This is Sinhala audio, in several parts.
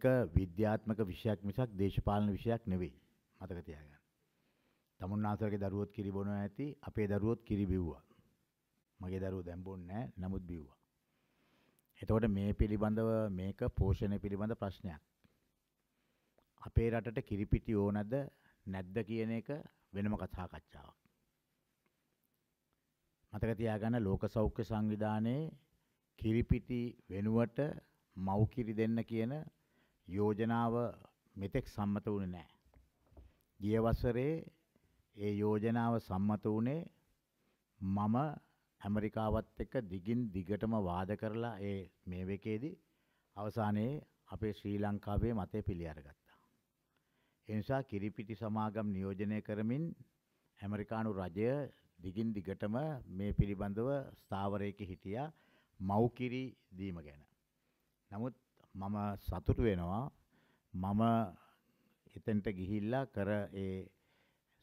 මේක විද්‍යාත්මක විෂයක් මිසක් දේශපාලන විෂයක් නෙවෙයි. මතක තියාගන්න. තමුන්නාසරගේ දරුවොත් කිරි බොනවා ඇති අපේ දරුවොත් කිරි බිව්වා. මගේ දරුවෝ දැන් බොන්නේ නැහැ නමුත් බිව්වා. එතකොට මේ පිළිබඳව මේක පෝෂණය පිළිබඳ ප්‍රශ්නයක්. අපේ රටට කිරිපිටි ඕනද නැද්ද කියන එක වෙනම කතා කච්චාවක්. මතක තියාගන්න ලෝක සෞඛ්‍ය සංවිධානයේ කිරිපිටි වෙනුවට මව් කිරි දෙන්න කියන යෝජනාව මෙතෙක් සම්මත වුණේ නැහැ. ගිය වසරේ ඒ යෝජනාව සම්මත වුණේ මම ඇමරිකාවත් එක්ක දිගින් දිගටම වාද කරලා ඒ මේ වෙකේදී අවසානයේ අපේ ශ්‍රී ලංකාවේ මතය පිළි අරගත්තා. ඒ නිසා කිරිපිටි සමාගම් නියෝජනය කරමින් ඇමරිකානු රජය දිගින් දිගටම මේ පිළිබඳව ස්ථාවරයක හිටියා මව්කිරි දීම ගැන. නමුත් මම සතුටු වෙනවා මම එතෙන්ට ගිහිල්ලා කර ඒ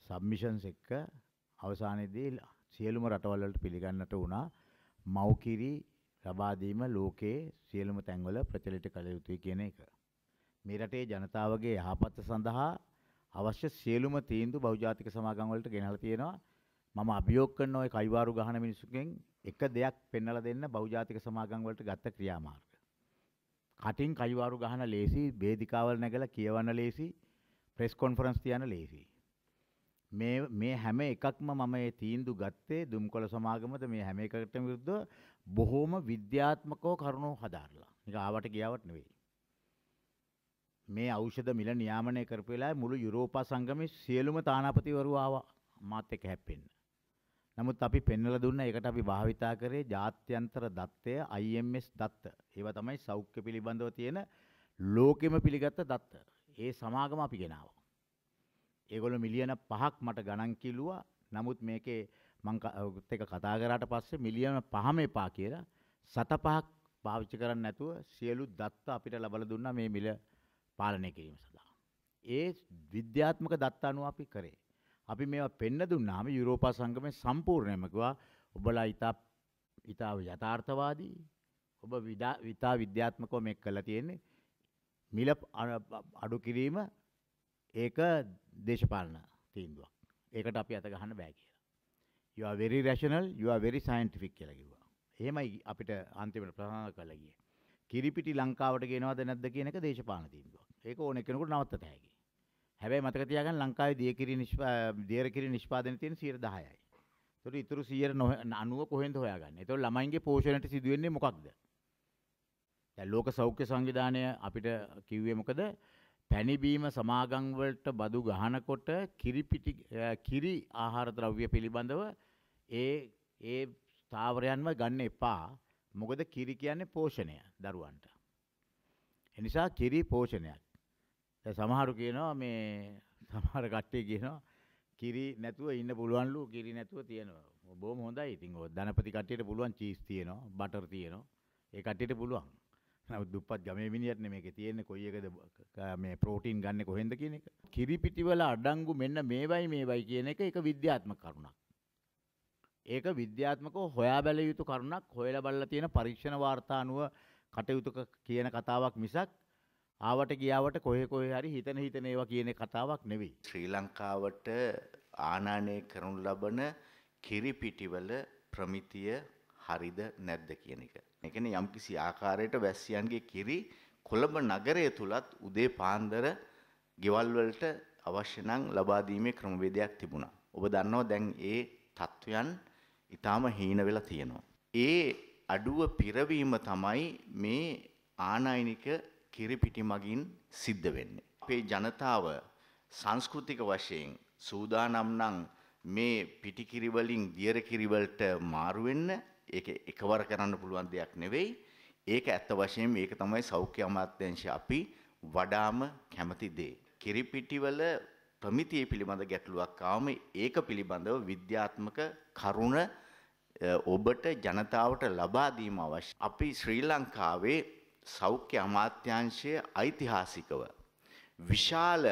සබ්මිෂන්ස් එක්ක අවසානයේදී සියලුම රටවල් වලට පිළිගන්නට වුණා මව්කිරි ලබා දීම ලෝකයේ සියලුම තැන්වල ප්‍රචලිත කළ යුතුයි කියන එක. මේ රටේ ජනතාවගේ යහපත සඳහා අවශ්‍ය සියලුම තීන්දුව බහුජාතික සමාගම් වලට ගෙනල්ලා තියෙනවා. මම අභියෝග කරන ওই කයිවාරු ගහන මිනිස්සුගෙන් එක දෙයක් පෙන්වලා දෙන්න බහුජාතික සමාගම් වලට ගත්ත ක්‍රියාමාර්ග. කටින් කයිවාරු ගහන ලේසි, වේදිකාවල නැගලා කියවන්න ලේසි, ප්‍රෙස් කොන්ෆරන්ස් තියන්න ලේසි. මේ මේ හැම එකක්ම මම ඒ තීන්දුව ගත්තේ දුම්කොළ සමාගමද මේ හැම එකකටම විරුද්ධව බොහොම විද්‍යාත්මකව කරුණු හදාarලා. නික ආවට ගියාවට නෙවෙයි. මේ ඖෂධ මිල නියාමනය කරපු වෙලාවේ මුළු යුරෝපා සංගමේ සියලුම තානාපතිවරු ආවා මාත් එක්ක හැප්පෙන්න. නමුත් අපි පෙන්වලා දුන්න ඒකට අපි භාවිතා කරේ ජාත්‍යන්තර දත්තය IMS දත්ත. ඒවා තමයි සෞඛ්‍ය පිළිබඳව තියෙන ලෝකෙම පිළිගත්ත දත්ත. ඒ සමාගම අපි ගෙනාවා. ඒගොල්ලෝ මිලියන 5ක් මට ගණන් කිව්වා. නමුත් මේකේ මං එක කතා කරාට පස්සේ මිලියන 5ම එපා කියලා සත පහක් පාවිච්චි කරන්නේ නැතුව සියලු දත්ත අපිට ලබලා දුන්නා මේ මිල පාලනය කිරීම සඳහා. ඒ විද්‍යාත්මක දත්ත අනුව අපි කරේ. අපි මේවා පෙන්න දුන්නාම යුරෝපා සංගමය සම්පූර්ණයෙන්ම කිව්වා ඔබලා ඊට ඊට යථාර්ථවාදී ඔබ විතා විද්‍යාත්මකව මේක කළා තියෙන්නේ මිල අඩු කිරීම ඒක දේශපාලන තීන්දුවක්. ඒකට අපි අත ගහන්න බෑ කියලා. you are very rational you are very scientific කියලා කිව්වා. එහෙමයි අපිට අන්තිමට ප්‍රධාන කළා ගියේ. කිරිපිටි ලංකාවට ගෙනවද නැද්ද කියන එක දේශපාලන තීන්දුවක්. ඒක ඕන කෙනෙකුට නවත්තත හැකියි. හැබැයි මතක තියාගන්න ලංකාවේ දියකිරි දියරකිරි නිෂ්පාදනය තියෙන 10%යි. ඒතකොට ඉතුරු 90 කොහෙන්ද හොයාගන්නේ? ඒතකොට ළමයින්ගේ පෝෂණයට සිදු වෙන්නේ මොකක්ද? දැන් ලෝක සෞඛ්‍ය සංවිධානය අපිට කිව්වේ මොකද? පැණිබීම සමාගම් වලට බදු ගහනකොට කිරිපිටි කිරි ආහාර ද්‍රව්‍ය පිළිබඳව ඒ ඒ ස්ථාවරයන්ව ගන්න එපා. මොකද කිරි කියන්නේ පෝෂණය දරුවන්ට. එනිසා කිරි පෝෂණයක්. සමහරු කියනවා මේ සමහර කට්ටිය කියනවා කිරි නැතුව ඉන්න පුළුවන්ලු කිරි නැතුව තියෙනවා. බොහොම හොඳයි. ඉතින් ඔය ධනපති කට්ටියට පුළුවන් චීස් තියෙනවා, බටර් තියෙනවා. ඒ කට්ටියට පුළුවන්. නමුත් දුප්පත් ගමේ මිනිහට මේකේ තියෙන්නේ කොයි එකද මේ ප්‍රෝටීන් ගන්න කොහෙන්ද කියන එක. කිරි පිටිවල අඩංගු මෙන්න මේවයි මේවයි කියන එක ඒක විද්‍යාත්මක කරුණක්. ඒක විද්‍යාත්මකව හොයා බැලිය යුතු කරුණක් හොයලා බලලා තියෙන පරීක්ෂණ වාර්තා අනුව කටයුතු කියන කතාවක් මිසක් ආවට ගියාවට කොහේ කොහේ හරි හිතන හිතන ඒවා කියන කතාවක් නෙවෙයි. ශ්‍රී ලංකාවට ආනායනය කරනු ලබන කිරිපිටිවල ප්‍රමිතිය හරිද නැද්ද කියන එක. ඒ කියන්නේ යම්කිසි ආකාරයකට වැස්සියන්ගේ කිරි කොළඹ නගරය තුලත් උදේ පාන්දර ගෙවල් වලට අවශ්‍ය නම් ලබා දීමේ ක්‍රමවේදයක් තිබුණා. ඔබ දන්නවා දැන් ඒ තත්වයන් ඊටාම හීන වෙලා තියෙනවා. ඒ අඩුව පිරවීම තමයි මේ ආනයනික කිරිපිටි මගින් සිද්ධ වෙන්නේ. අපේ ජනතාව සංස්කෘතික වශයෙන් සූදානම් නම් මේ පිටිකිරි වලින් දියර කිරි වලට මාරු වෙන්න ඒක එකවර කරන්න පුළුවන් දෙයක් නෙවෙයි. ඒක ඇත්ත වශයෙන්ම ඒක තමයි සෞඛ්‍ය අමාත්‍යාංශය අපි වඩාම කැමති දේ. කිරිපිටිවල ප්‍රමිතිය පිළිබඳ ගැටලුවක් ආවම ඒක පිළිබඳව විද්‍යාත්මක කරුණ ඔබට ජනතාවට ලබා දීම අවශ්‍ය. අපි ශ්‍රී ලංකාවේ සෞඛ්‍ය අමාත්‍යාංශය ඓතිහාසිකව විශාල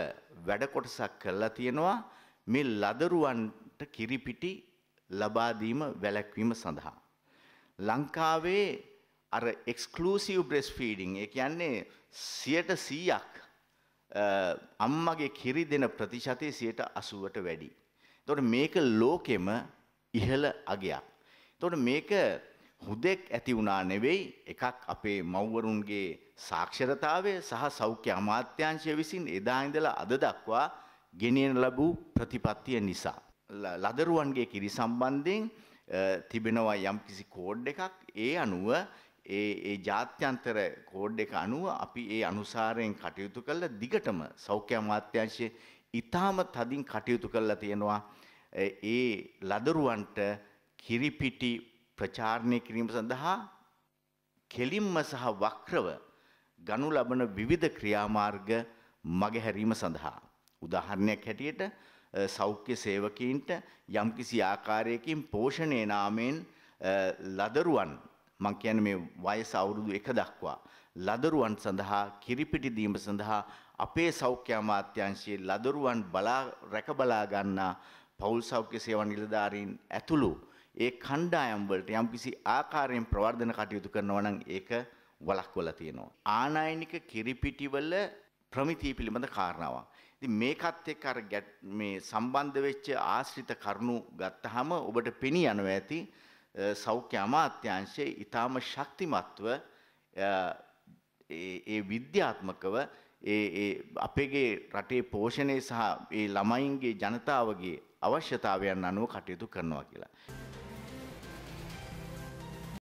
වැඩ කොටසක් කරලා තියෙනවා මේ ලදරුවන්ට කිරිපිටි ලබා දීම වැළැක්වීම සඳහා. ලංකාවේ අර එක්ස්කලූසිව් බ්‍රෙස් ෆීඩිං ඒ කියන්නේ සියට සීයක් අම්මගේ කිරි දෙන ප්‍රතිශතය සියට අසුවට වැඩි. තොට මේක ලෝකෙම ඉහළ අගයක්. තොට මේක හුදෙක් ඇති වුණා නෙවෙයි එකක් අපේ මව්වරුන්ගේ සාක්ෂරතාවය සහ සෞඛ්‍ය අමාත්‍යංශය විසින් එදා ඉඳලා අද දක්වා ගෙනියන ලැබූ ප්‍රතිපත්තිය නිසා. ලදරුවන්ගේ කිරි සම්බන්ධයෙන් තිබෙනවා යම්කිසි කෝඩ් එකක් ඒ අනුව ඒ ජාත්‍යන්තර කෝඩ් එක අනුව අපි ඒ අනුසාරයෙන් කටයුතු කළ දිගටම සෞඛ්‍ය අමාත්‍යංශය ඉතාම තදින් කටයුතු කරලා තියෙනවා ඒ ලදරුවන්ට කිරිපිටි ප්‍රචාරණය කිරීම සඳහා කෙලින්ම සහ වක්‍රව ගනු ලබන විවිධ ක්‍රියාමාර්ග මගහැරීම සඳහා. උදාහරණයක් හැටියට සෞඛ්‍ය සේවකීන්ට යම්කිසි ආකාරයකින් පෝෂණය නාමයෙන් ලදරුවන් මං කියන්නේ මේ වයස අවුරුදු එක දක්වා ලදරුවන් සඳහා කිරිපිටි දීම සඳහා අපේ සෞඛ්‍ය අමාත්‍යාංශයේ ලදරුවන් බලා රැක බලා ගන්නා පෞල් සෞඛ්‍ය සේවා නිලධාරීන් ඇතුළු ඒ කණ්ඩායම් වලට යම්කිසි ආකාරයෙන් ප්‍රවර්ධන කටයුතු කරනවා නම් ඒක වළක්වලා තියෙනවා. ආනයනික කිරිපිටිවල ප්‍රමිතිය පිළිබඳ කාරණාවක්. ඉතින් මේකත් එක්ක අර මේ සම්බන්ධ වෙච්ච ආශ්‍රිත කරුණු ගත්තාම ඔබට පෙනී යනවා ඇති සෞඛ්‍ය අමාත්‍යාංශයේ ඊටාම ශක්තිමත්ව ඒ විද්‍යාත්මකව ඒ අපේගේ රටේ පෝෂණය සහ ඒ ළමයින්ගේ ජනතාවගේ අවශ්‍යතාවයන් අනුව කටයුතු කරනවා කියලා.